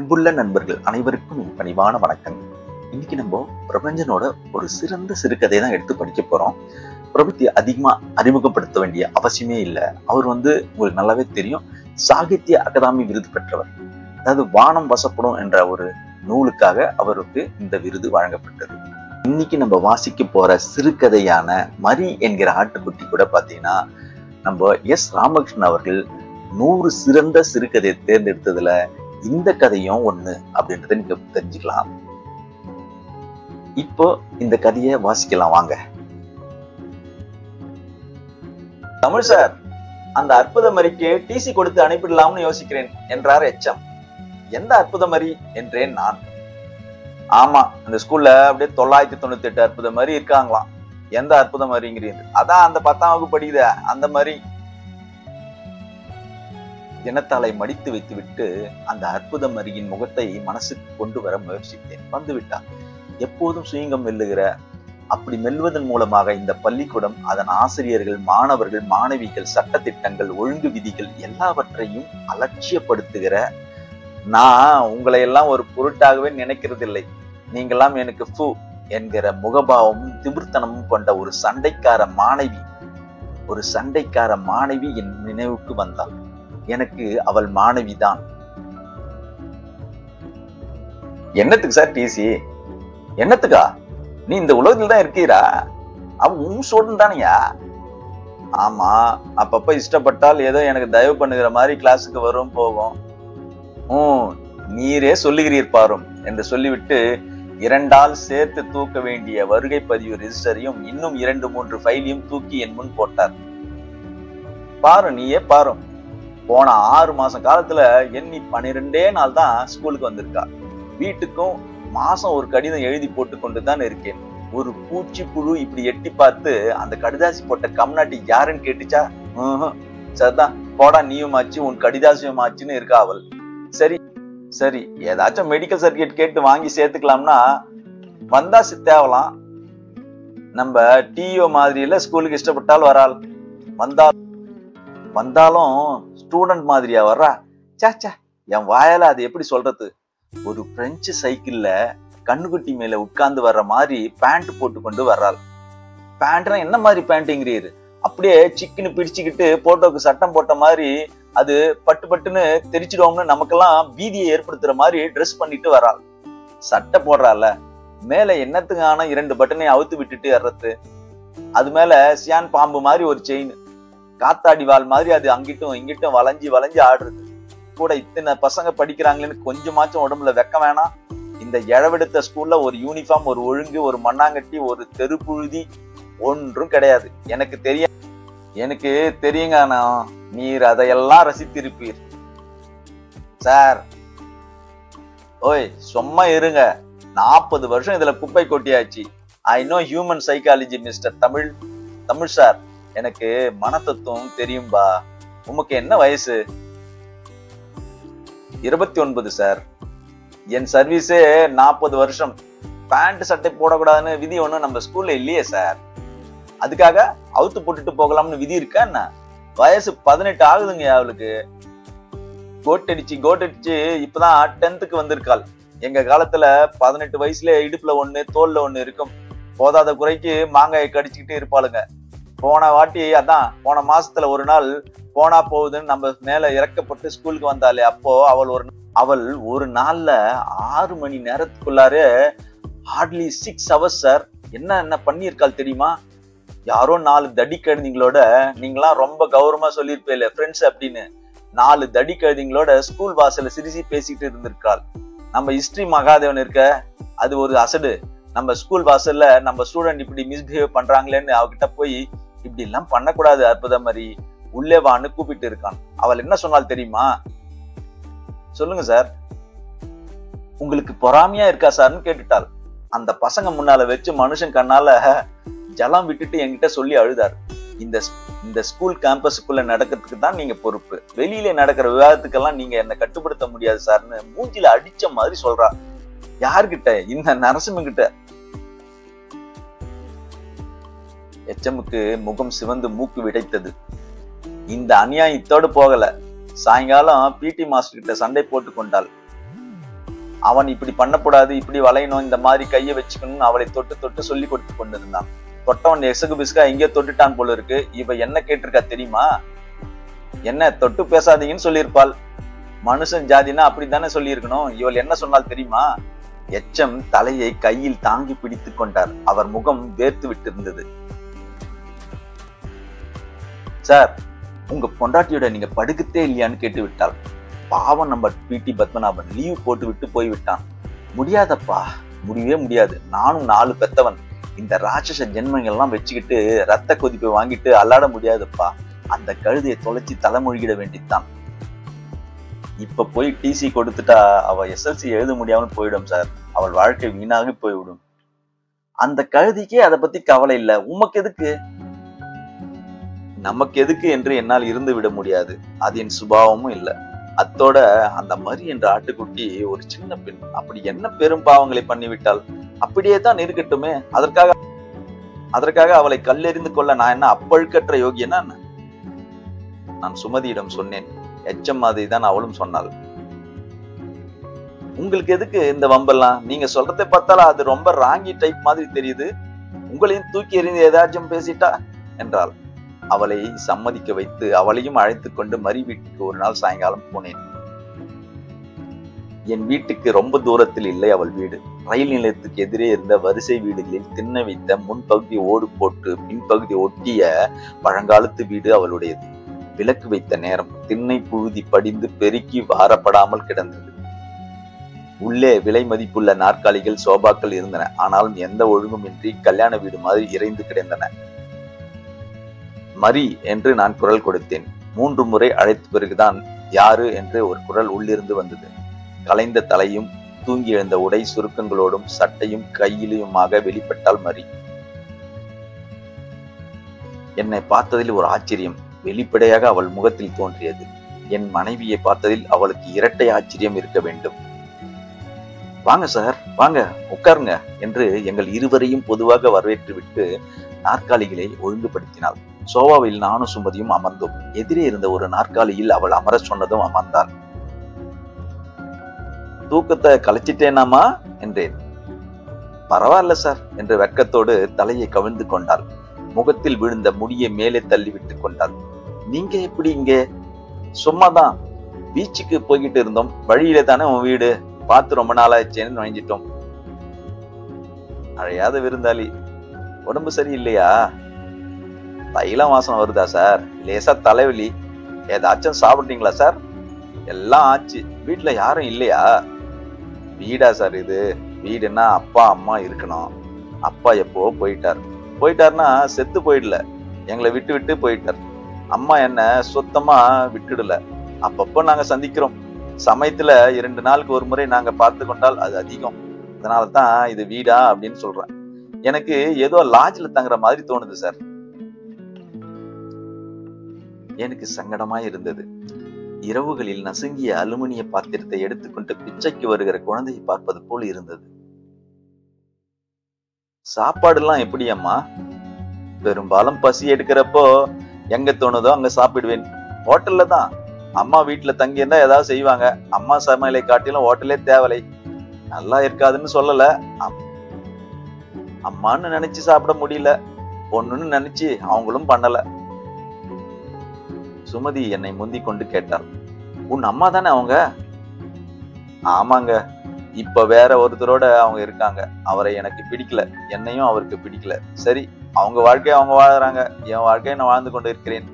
அன்புள்ள நண்பர்கள் அனைவருக்கும் என் பணிவான வணக்கம். இன்னைக்கு நம்ம பிரபஞ்சனோட ஒரு சிறந்த சிறுகதையை தான் எடுத்து படிக்க போறோம். பிரபுத்தி அதிகமா அறிமுகப்படுத்த வேண்டிய அவசியமே இல்லை. அவர் வந்து உங்களுக்கு நல்லாவே தெரியும். சாகித்ய அகாதமி விருது பெற்றவர். அதாவது வானம் வசப்படும் என்ற ஒரு நூலுக்காக அவருக்கு இந்த விருது வழங்கப்பட்டது. இன்னைக்கு நம்ம வாசிக்க போற சிறுகதையான மரி என்கிற ஆட்டுக்குட்டி கூட பாத்தீங்கன்னா நம்ம எஸ் ராமகிருஷ்ணன் அவர்கள் நூறு சிறந்த சிறுகதையை தேர்ந்தெடுத்ததுல இந்த கதையும் ஒண்ணு அப்படின்றத நீங்க தெரிஞ்சுக்கலாம். இப்போ இந்த கதையை வாசிக்கலாம் வாங்க. தமிழ் சார் அந்த அற்புத மரிக்கு டிசி கொடுத்து அனுப்பிடலாம்னு யோசிக்கிறேன் என்றார் எச்சம் எந்த அற்புத மரி என்றேன் நான்? ஆமா அந்த ஸ்கூல்ல அப்படியே தொள்ளாயிரத்தி தொண்ணூத்தி எட்டு அற்புத மாதிரி இருக்காங்களாம். எந்த அற்புதம் மாதிரிங்கிறீங்க அதான் அந்த பத்தாம் வகுப்பு படிக்குத அந்த மாதிரி. தினத்தாளை மடித்து வைத்துவிட்டு அந்த அற்புத மரியின் முகத்தை மனசுக்கு கொண்டு வர முயற்சித்தேன். வந்துவிட்டான். எப்போதும் சுயங்கம் மெல்லுகிற அப்படி மெல்வதன் மூலமாக இந்த பள்ளிக்கூடம் அதன் ஆசிரியர்கள் மாணவர்கள் மாணவிகள் சட்டத்திட்டங்கள் ஒழுங்கு விதிகள் எல்லாவற்றையும் அலட்சியப்படுத்துகிற நான் உங்களை எல்லாம் ஒரு பொருட்டாகவே நினைக்கிறதில்லை. நீங்கெல்லாம் எனக்கு ஃபு என்கிற முகபாவமும் திமிர்த்தனமும் கொண்ட ஒரு சண்டைக்கார மாணவி ஒரு சண்டைக்கார மாணவி என் நினைவுக்கு வந்தாள் எனக்கு அவள் மாணவிதான் என்னத்துக்கு சார் டிசி என்னத்துக்கா? நீ இந்த உலகத்தில் தான் இருக்கீரா? அவ உன் ஸ்டூடெண்ட் தானையா? ஆமா அப்பப்ப இஷ்டப்பட்டால் ஏதோ எனக்கு தயவு பண்ணுகிற மாதிரி கிளாஸுக்கு வரும் போகும். ம் நீரே சொல்லுகிறீர் பாரும் என்று சொல்லிவிட்டு இரண்டால் சேர்த்து தூக்க வேண்டிய வருகை பதிவு ரெஜிஸ்டரையும் இன்னும் இரண்டு மூன்று ஃபைலையும் தூக்கி என் முன் போட்டார். பாரு நீயே பாரு போன ஆறு மாசம் காலத்துல எண்ணி பன்னிரெண்டே நாள் தான் ஸ்கூலுக்கு வந்திருக்கா. வீட்டுக்கும் மாசம் ஒரு கடிதம் எழுதி போட்டு கொண்டு தான் இருக்கேன். ஒரு பூச்சி புழு இப்படி எட்டி பார்த்து அந்த கடிதாசி போட்ட கம்நாட்டி யாருன்னு கேட்டுச்சா? சரிதான் போடா நீயும் ஆச்சு உன் கடிதாசியும் ஆச்சுன்னு இருக்கா அவள். சரி சரி ஏதாச்சும் மெடிக்கல் சர்டிஃபிகேட் கேட்டு வாங்கி சேர்த்துக்கலாம்னா வந்தா சி- தேவலாம். நம்ம டிஓ மாதிரியில ஸ்கூலுக்கு இஷ்டப்பட்டால் வராள். வந்தா வந்தாலும் ஸ்டூடெண்ட் மாதிரியா வர்றா? சாச்சா என் வாயால அது எப்படி சொல்றது? ஒரு பிரெஞ்சு சைக்கிள்ல கண்ணுக்குட்டி மேல உட்கார்ந்து வர்ற மாதிரி பேண்ட் போட்டு கொண்டு வர்றாள். பேண்ட்னா என்ன மாதிரி பேண்ட்டுங்கிறீரு அப்படியே சிக்குன்னு பிடிச்சுக்கிட்டு போட்டோக்கு சட்டம் போட்ட மாதிரி அது பட்டு பட்டுன்னு தெரிச்சிடுவோம்னு நமக்கெல்லாம் பீதியை ஏற்படுத்துற மாதிரி ட்ரெஸ் பண்ணிட்டு வராள் சட்டை போடுறாள் மேல என்னத்துக்கான இரண்டு பட்டனை அவுத்து விட்டுட்டு ஏறது அது மேல சியான் பாம்பு மாதிரி ஒரு செயின் காத்தாடி வால் மாதிரி அது அங்கிட்டும் இங்கிட்டும் வளைஞ்சி வளைஞ்சி ஆடுறது. கூட இத்தனை பசங்க படிக்கிறாங்களேன்னு கொஞ்சமாச்சும் உடம்புல வெக்க வேணாம். இந்த இழவெடுத்த ஸ்கூல்ல ஒரு யூனிஃபார்ம் ஒரு ஒழுங்கு ஒரு மண்ணாங்கட்டி ஒரு தெருப்புழுதி ஒன்றும் கிடையாது. எனக்கு தெரிய எனக்கு தெரியுங்க ஆனா நீர் அதையெல்லாம் ரசித்திருப்பீர். சார் ஓய் சும்மா இருங்க. நாற்பது வருஷம் இதுல குப்பை கொட்டியாச்சு. I know human psychology mister Tamil Tamil sir. எனக்கு மனத்தத்துவம் தெரியும்பா. உமக்கு என்ன வயசு? இருபத்தி ஒன்பது சார் என் சர்வீஸே நாற்பது வருஷம். பேண்ட் சட்டை போடக்கூடாதுன்னு விதி ஒன்றும் நம்ம ஸ்கூல்ல இல்லையே சார் அதுக்காக அவுத்து போட்டுட்டு போகலாம்னு விதி இருக்கா என்ன? வயசு பதினெட்டு ஆகுதுங்க அவளுக்கு. கோட்டடிச்சு கோட்டடிச்சு இப்பதான் டென்த்துக்கு வந்திருக்காள். எங்க காலத்துல பதினெட்டு வயசுல இடுப்புல ஒண்ணு தோல்ல ஒண்ணு இருக்கும். போதாத குறைக்கு மாங்காயை கடிச்சுக்கிட்டு இருப்பாளுங்க. போன வாட்டி அதான் போன மாசத்துல ஒரு நாள் போனா போகுதுன்னு நம்ம மேல இறக்கப்பட்டு ஸ்கூலுக்கு வந்தாலே அப்போ அவள் ஒரு அவள் ஒரு நாள்ல ஆறு மணி நேரத்துக்குள்ளார ஹார்ட்லி சிக்ஸ் ஹவர்ஸ் சார் என்ன என்ன பண்ணியிருக்காள் தெரியுமா? யாரோ நாலு தடி கழுதிங்களோட நீங்களாம் ரொம்ப கௌரவமா சொல்லியிருப்பேல ஃப்ரெண்ட்ஸ் அப்படின்னு. நாலு தடி கழுதிங்களோட ஸ்கூல் வாசல சிரிசி பேசிட்டு இருந்திருக்காள். நம்ம ஹிஸ்டரி மகாதேவன் இருக்க அது ஒரு அசடு. நம்ம ஸ்கூல் வாசல்ல நம்ம ஸ்டூடெண்ட் இப்படி மிஸ்பிஹேவ் பண்றாங்களேன்னு அவகிட்ட போய் இப்படி எல்லாம் பண்ணக்கூடாது அற்புத மாதிரி உள்ளே வான்னு கூப்பிட்டு இருக்கான். அவள் என்ன சொன்னால் தெரியுமா? சொல்லுங்க சார். உங்களுக்கு பொறாமையா இருக்கா சார்னு கேட்டுட்டாள். அந்த பசங்க முன்னால வச்சு மனுஷன் கண்ணால ஜலம் விட்டுட்டு என்கிட்ட சொல்லி அழுதார். இந்த இந்த ஸ்கூல் கேம்பஸுக்குள்ள நடக்கிறதுக்கு தான் நீங்க பொறுப்பு. வெளியில நடக்கிற விவாதத்துக்கெல்லாம் நீங்க என்ன கட்டுப்படுத்த முடியாது சார்னு மூஞ்சில அடிச்ச மாதிரி சொல்றா. யாருகிட்ட? இந்த நரசிம்மன் எச்சமுக்கு முகம் சிவந்து மூக்கு விடைத்தது. இந்த அநியாயம் இத்தோடு போகல. சாயங்காலம் பிடி மாஸ்டர் கிட்ட சண்டை போட்டு கொண்டாள். அவன் இப்படி பண்ணக்கூடாது இப்படி வளையணும் இந்த மாதிரி கையை வச்சுக்கணும்னு அவளை தொட்டு தொட்டு சொல்லி கொடுத்து கொண்டிருந்தான். தொட்டவன் எசகு பிசுகா எங்கேயோ தொட்டுட்டான் போல இருக்கு. இவ என்ன கேட்டிருக்கா தெரியுமா? என்ன தொட்டு பேசாதீங்கன்னு சொல்லியிருப்பாள். மனுஷன் ஜாதினா அப்படித்தானே சொல்லியிருக்கணும். இவள் என்ன சொன்னால் தெரியுமா? எச்சம் தலையை கையில் தாங்கி பிடித்துக் கொண்டார். அவர் முகம் வேர்த்து விட்டிருந்தது. சார் உங்க பொண்டாட்டியோட நீங்க படுக்கத்தே இல்லையான்னு கேட்டு விட்டாள் பாவம் நம்ம பிடி பத்மநாபன் லீவ் போட்டு விட்டு போய் விட்டான். முடியாதப்பா முடியவே முடியாது. நானும் நாலு பெத்தவன். இந்த ராட்சச ஜென்மங்கள்லாம் வச்சுக்கிட்டு ரத்த கொதிப்பை வாங்கிட்டு அல்லாட முடியாதுப்பா. அந்த கழுதையை தொலைச்சி தலைமொழிகிட வேண்டித்தான். இப்ப போய் டிசி கொடுத்துட்டா அவ எஸ்எல்சி எழுத முடியாமல் போயிடும் சார். அவள் வாழ்க்கை வீணாகி போய்விடும். அந்த கழுதிக்கே அதை பத்தி கவலை இல்லை. உமக்கு எதுக்கு? நமக்கு எதுக்கு என்று என்னால் இருந்து விட முடியாது. அது என் சுபாவமும் இல்லை. அத்தோட அந்த மரி என்ற ஆட்டுக்குட்டி ஒரு சின்ன பெண் அப்படி என்ன பெரும் பாவங்களை பண்ணிவிட்டால் அப்படியே தான் இருக்கட்டுமே. அதற்காக அதற்காக அவளை கல்லெறிந்து கொள்ள நான் என்ன அப்பழுக்கற்ற யோகியனா நான் சுமதியிடம் சொன்னேன். எச்சம் மாதிரி தான் அவளும் சொன்னாள். உங்களுக்கு எதுக்கு இந்த வம்பெல்லாம்? நீங்க சொல்றதை பார்த்தால அது ரொம்ப ராங்கி டைப் மாதிரி தெரியுது. உங்களையும் தூக்கி எறிந்து ஏதாச்சும் பேசிட்டா? என்றாள். அவளை சம்மதிக்க வைத்து அவளையும் அழைத்துக் கொண்டு மரி வீட்டுக்கு ஒரு நாள் சாயங்காலம் போனேன். என் வீட்டுக்கு ரொம்ப தூரத்தில் இல்லை அவள் வீடு. ரயில் நிலையத்துக்கு எதிரே இருந்த வரிசை வீடுகளில் திண்ண வைத்த முன்பகுதி ஓடு போட்டு பின்பகுதி ஒட்டிய பழங்காலத்து வீடு அவளுடையது. விளக்கு வைத்த நேரம் திண்ணை புழுதி படிந்து பெருக்கி வாரப்படாமல் கிடந்தது. உள்ளே விலை மதிப்புள்ள நாற்காலிகள் சோபாக்கள் இருந்தன. ஆனாலும் எந்த ஒழுங்குமின்றி கல்யாண வீடு மாதிரி இறைந்து கிடந்தன. மரி என்று நான் குரல் கொடுத்தேன். மூன்று முறை அழைத்த பிறகுதான் யாரு என்று ஒரு குரல் உள்ளிருந்து வந்தது. கலைந்த தலையும் தூங்கி எழுந்த உடை சுருக்கங்களோடும் சட்டையும் கையிலுமாக வெளிப்பட்டால் மரி. என்னை பார்த்ததில் ஒரு ஆச்சரியம். வெளிப்படையாக அவள் முகத்தில் தோன்றியது. என் மனைவியை பார்த்ததில் அவளுக்கு இரட்டை ஆச்சரியம் இருக்க வேண்டும். வாங்க சார் வாங்க உட்காருங்க என்று எங்கள் இருவரையும் பொதுவாக வரவேற்று விட்டு நாற்காலிகளை ஒழுங்குபடுத்தினாள். சோபாவில் நானும் சுமதியும் அமர்ந்தோம். எதிரே இருந்த ஒரு நாற்காலியில் அவள் அமர சொன்னதும் அமர்ந்தாள். தூக்கத்தை கலைச்சிட்டேனாமா? என்றேன். பரவாயில்ல சார் என்று வெட்கத்தோடு தலையை கவிழ்ந்து கொண்டாள். முகத்தில் விழுந்த முடியை மேலே தள்ளி விட்டு கொண்டாள். நீங்க எப்படி இங்க? சும்மாதான். பீச்சுக்கு போய்கிட்டு இருந்தோம். வழியில தானே உன் வீடு. பார்த்து ரொம்ப நாளாச்சேன்னு நுழைஞ்சிட்டோம். அழையாத விருந்தாளி. உடம்பு சரியில்லையா? தைலம் வாசனம் வருதா சார் லேசா தலைவலி. ஏதாச்சும் சாப்பிட்டீங்களா சார் எல்லாம் ஆச்சு. வீட்டுல யாரும் இல்லையா? வீடா சார் இது? வீடுன்னா அப்பா அம்மா இருக்கணும். அப்பா எப்போ போயிட்டார்? போயிட்டார்னா செத்து போயிடல. எங்களை விட்டு விட்டு போயிட்டார். அம்மா என்ன சுத்தமா விட்டுடல. அப்பப்போ நாங்க சந்திக்கிறோம். சமயத்துல இரண்டு நாளுக்கு ஒரு முறை நாங்க பார்த்து கொண்டால் அது அதிகம். அதனால தான் இது வீடா அப்படின்னு சொல்றேன். எனக்கு ஏதோ லாட்ஜில் தங்குற மாதிரி தோணுது சார் எனக்கு சங்கடமா இருந்தது. இரவுகளில் நசுங்கிய அலுமினிய பாத்திரத்தை எடுத்துக்கொண்டு பிச்சைக்கு வருகிற குழந்தையை பார்ப்பது போல் இருந்தது. சாப்பாடுலாம் எப்படி அம்மா பெரும்பாலும் பசி எடுக்கிறப்போ எங்க தோணுதோ அங்க சாப்பிடுவேன். ஹோட்டல்ல தான். அம்மா வீட்டுல தங்கியிருந்தா ஏதாவது செய்வாங்க. அம்மா சமையலை காட்டிலும் ஹோட்டலே தேவலை. நல்லா இருக்காதுன்னு சொல்லல. அம்மான்னு நினைச்சு சாப்பிட முடியல. பொண்ணுன்னு நினைச்சு அவங்களும் பண்ணல. சுமதி என்னை முந்திக் கொண்டு கேட்டாள். உன் அம்மா தானே அவங்க? ஆமாங்க. இப்ப வேற ஒருத்தரோட அவங்க இருக்காங்க. அவரை எனக்கு பிடிக்கல. என்னையும் அவருக்கு பிடிக்கல. சரி அவங்க வாழ்க்கையை அவங்க வாழுறாங்க. என் வாழ்க்கையை நான் வாழ்ந்து கொண்டு இருக்கிறேன்.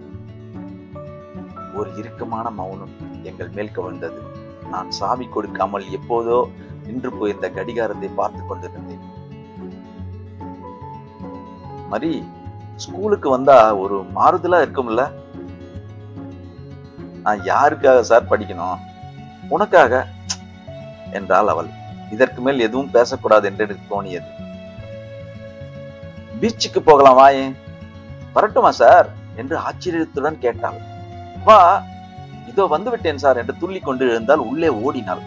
ஒரு இறுக்கமான மௌனம் எங்கள் மேல் கவிழ்ந்தது. நான் சாவி கொடுக்காமல் எப்போதோ நின்று போயிருந்த கடிகாரத்தை பார்த்து கொண்டிருந்தேன். மரி ஸ்கூலுக்கு வந்தா ஒரு மாறுதலா இருக்கும்ல? நான் யாருக்காக சார் படிக்கணும்? உனக்காக? என்றாள் அவள். இதற்கு மேல் எதுவும் பேசக்கூடாது என்று எனக்கு தோணியது. பீச்சுக்கு போகலாம் வாயே வரட்டுமா சார்? என்று ஆச்சரியத்துடன் கேட்டாள். வா இதோ வந்து விட்டேன் சார் என்று துள்ளி கொண்டு எழுந்தால் உள்ளே ஓடினாள்.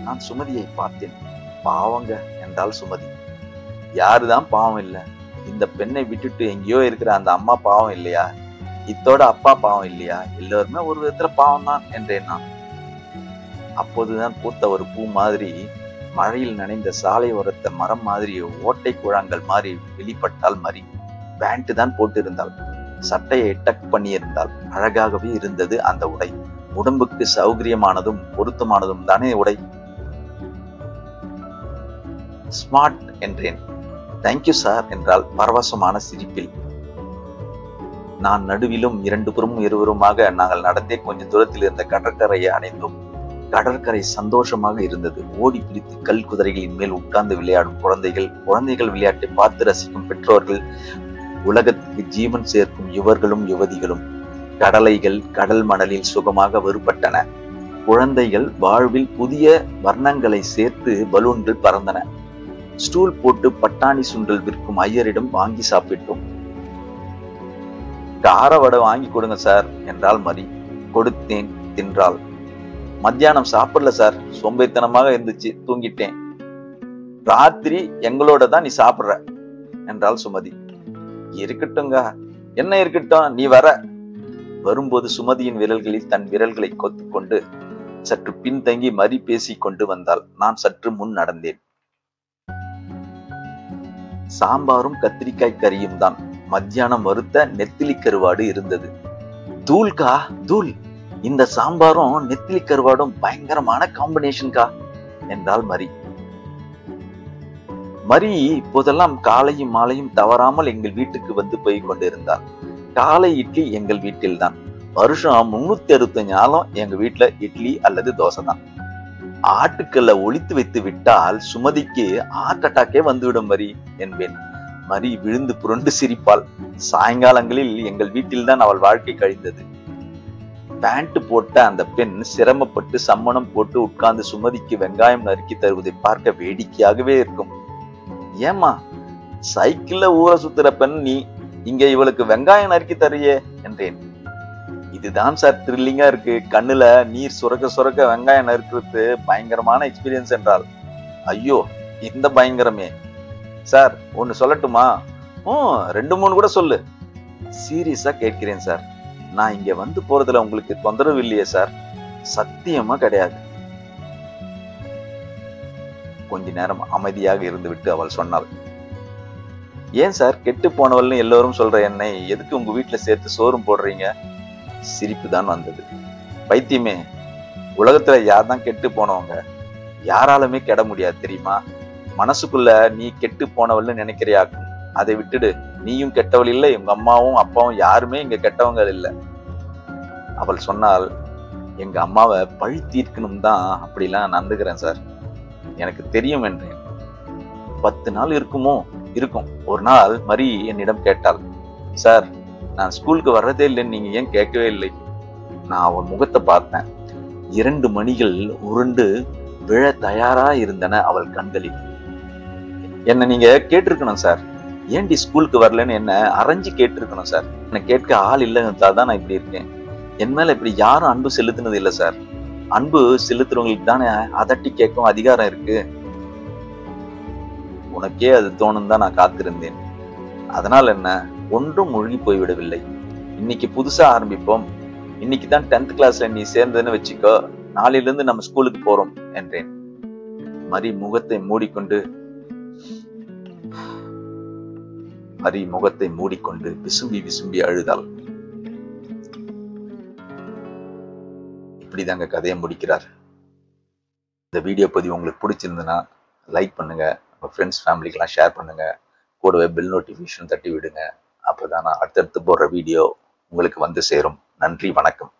நான் சுமதியை பார்த்தேன். பாவங்க என்றாள் சுமதி. யாருதான் பாவம் இல்லை. இந்த பெண்ணை விட்டுட்டு எங்கேயோ இருக்கிற அந்த அம்மா பாவம் இல்லையா? இத்தோட அப்பா பாவம் இல்லையா? எல்லோருமே ஒரு விதத்துல பாவம் தான் என்றேன் நான் அப்போதுதான் பூத்த ஒரு பூ மாதிரி மழையில் நனைந்த சாலை ஓரத்த மரம் மாதிரி ஓட்டை குழாங்கள் மாதிரி வெளிப்பட்டால் மறி பேண்ட் தான் போட்டிருந்தாள். சட்டையை டக் பண்ணியிருந்தால் அழகாகவே இருந்தது அந்த உடை. உடம்புக்கு சௌகரியமானதும் பொருத்தமானதும் தானே உடை. ஸ்மார்ட் என்றேன். தேங்க்யூ சார் என்றால் பரவசமான சிரிப்பில். நான் நடுவிலும் இரண்டு புறமும் இருவருமாக நாங்கள் நடந்தே கொஞ்ச தூரத்தில் இருந்த கடற்கரையை அடைந்தோம் கடற்கரை சந்தோஷமாக இருந்தது. ஓடி பிடித்து கல் குதிரைகளின் மேல் உட்கார்ந்து விளையாடும் குழந்தைகள் குழந்தைகள் விளையாட்டை பார்த்து ரசிக்கும் பெற்றோர்கள் உலகத்துக்கு ஜீவன் சேர்க்கும் யுவர்களும் யுவதிகளும். கடலைகள் கடல் மணலில் சுகமாக வேறுபட்டன குழந்தைகள் வாழ்வில் புதிய வர்ணங்களை சேர்த்து பலூன்கள் பறந்தன. ஸ்டூல் போட்டு பட்டாணி சுண்டல் விற்கும் ஐயரிடம் வாங்கி சாப்பிட்டோம். கார வடை வாங்கி கொடுங்க சார் என்றால் மதி. கொடுத்தேன் தின்றாள். மத்தியானம் சாப்பிடல சார் சோம்பேத்தனமாக இருந்துச்சு தூங்கிட்டேன். ராத்திரி எங்களோட தான் நீ சாப்பிடுற என்றாள் சுமதி. இருக்கட்டுங்க என்ன இருக்கட்டும் நீ வர. வரும்போது சுமதியின் விரல்களில் தன் விரல்களை கொத்துக்கொண்டு சற்று பின்தங்கி மறி பேசி கொண்டு வந்தாள். நான் சற்று முன் நடந்தேன். சாம்பாரும் கத்திரிக்காய் கறியும் தான். மத்தியானம் வறுத்த நெத்திலி கருவாடு இருந்தது. தூள்கா தூள். இந்த சாம்பாரும் நெத்திலி கருவாடும் பயங்கரமான காம்பினேஷன்கா என்றாள் மரி. மரி இப்போதெல்லாம் காலையும் மாலையும் தவறாமல் எங்கள் வீட்டுக்கு வந்து போய் கொண்டிருந்தார் காலை இட்லி எங்கள் வீட்டில்தான். வருஷம் முன்னூத்தி அறுபத்தஞ்சு நாளும் எங்க வீட்டுல இட்லி அல்லது தோசை தான் ஆட்டுக்கல்ல ஒழித்து வைத்து விட்டால் சுமதிக்கு ஹார்ட் அட்டாக்கே வந்துவிடும் மரி என்பேன். மறி விழுந்து புரண்டு சிரிப்பாள். சாயங்காலங்களில் எங்கள் வீட்டில்தான் அவள் வாழ்க்கை கழிந்தது. பேண்ட் போட்ட அந்த பெண் சிரமப்பட்டு சம்மணம் போட்டு உட்கார்ந்து சுமதிக்கு வெங்காயம் நறுக்கி தருவதை பார்க்க வேடிக்கையாகவே இருக்கும். ஏமா சைக்கிள்ல ஊற சுத்துற பெண் நீ இங்க இவளுக்கு வெங்காயம் நறுக்கி தரையே என்றேன். இதுதான் சார் த்ரில்லிங்கா இருக்கு. கண்ணுல நீர் சுரக்க சுரக்க வெங்காயம் நறுக்கிறது பயங்கரமான எக்ஸ்பீரியன்ஸ் என்றால் ஐயோ இந்த பயங்கரமே. சார் ஒன்னு சொல்லட்டுமா? ஓ ரெண்டு மூணு கூட சொல்லு. சீரியஸா கேட்கிறேன் சார். நான் இங்க வந்து போறதுல உங்களுக்கு தொந்தரவு இல்லையே சார். சத்தியமா கிடையாது. கொஞ்ச நேரம் அமைதியாக இருந்துவிட்டு அவள் சொன்னாள். ஏன் சார் கெட்டு போனவள்னு எல்லோரும் சொல்ற என்னை எதுக்கு உங்க வீட்டுல சேர்த்து சோறும் போடுறீங்க? சிரிப்பு தான் வந்தது. பைத்தியமே உலகத்துல யார் தான் கெட்டு போனவங்க யாராலுமே கெட முடியாது தெரியுமா? மனசுக்குள்ள நீ கெட்டு போனவள்னு நினைக்கிறியாக்கும் அதை விட்டுடு. நீயும் கெட்டவள் இல்லை உங்க அம்மாவும் அப்பாவும் யாருமே இங்க கெட்டவங்க இல்லை. அவள் சொன்னால் எங்க அம்மாவை பழி தீர்க்கணும் தான் அப்படிலாம் நந்துக்கிறேன் சார். எனக்கு தெரியும் என்றேன் பத்து நாள் இருக்குமோ? இருக்கும். ஒரு நாள் மரி என்னிடம் கேட்டாள் சார் நான் ஸ்கூலுக்கு வர்றதே இல்லைன்னு நீங்க ஏன் கேட்கவே இல்லை? நான் அவன் முகத்தை பார்த்தேன். இரண்டு மணிகள் உருண்டு விழ தயாரா இருந்தன அவள் கண்களில். என்ன நீங்க கேட்டிருக்கணும் சார். ஏன்டி ஸ்கூலுக்கு வரலன்னு என்ன அரைஞ்சு கேட்டிருக்கணும் சார். என்ன கேட்க ஆள் இல்லைன்னு தான் நான் இப்படி இருக்கேன். என் மேல இப்படி யாரும் அன்பு செலுத்தினது இல்லை சார். அன்பு செலுத்துறவங்களுக்கு தானே அதட்டி கேட்கும் அதிகாரம் இருக்கு. உனக்கே அது தோணும் தான் நான் காத்திருந்தேன். அதனால் என்ன? ஒன்றும் மூழ்கி போய்விடவில்லை. இன்னைக்கு புதுசா ஆரம்பிப்போம். இன்னைக்கு தான் டென்த் கிளாஸ்ல நீ சேர்ந்ததுன்னு வச்சுக்கோ. நாளையிலிருந்து நம்ம ஸ்கூலுக்கு போறோம் என்றேன். மரி முகத்தை மூடிக்கொண்டு மரி முகத்தை மூடிக்கொண்டு விசும்பி விசும்பி அழுதாள். இப்படிதாங்க கதையை முடிக்கிறார். இந்த வீடியோ பதிவு உங்களுக்கு பிடிச்சிருந்ததுன்னா லைக் பண்ணுங்க. உங்கள் ஃப்ரெண்ட்ஸ் ஃபேமிலிக்கெல்லாம் ஷேர் பண்ணுங்க. கூடவே பெல் நோட்டிஃபிகேஷன் தட்டி விடுங்க. அப்போதான் நான் அடுத்தடுத்து போடுற வீடியோ உங்களுக்கு வந்து சேரும். நன்றி வணக்கம்.